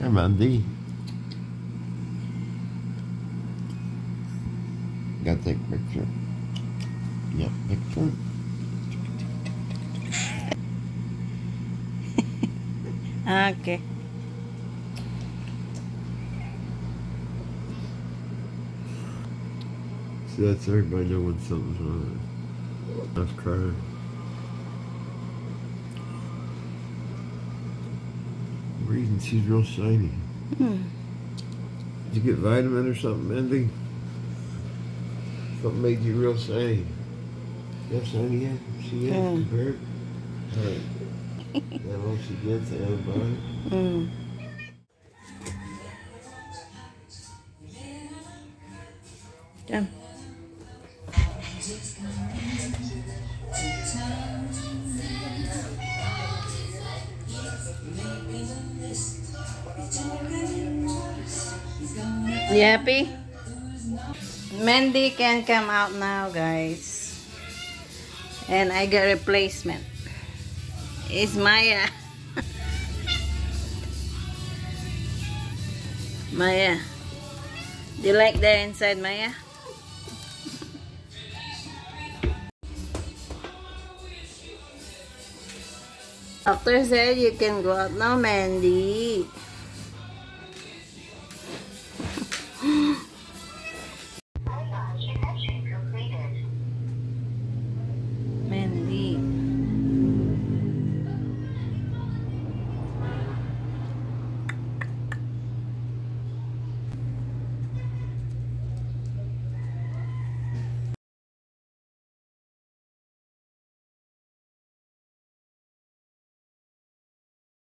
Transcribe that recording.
Hey, Mandy. Gotta take a picture. Yep, picture. Okay. See, that's everybody know when something's wrong. That's crying. Reason she's real shiny. Hmm. Did you get vitamin or something, Mindy? Something made you real shiny. You have shiny yet? She is Yeah. compared? Alright. That all she gets, antibiotic. Mm. Yan. You happy? Mandy can come out now, guys. And I got replacement. It's Maya. Maya. Do you like the inside, Maya? Doctor said you can go out now, Mandy.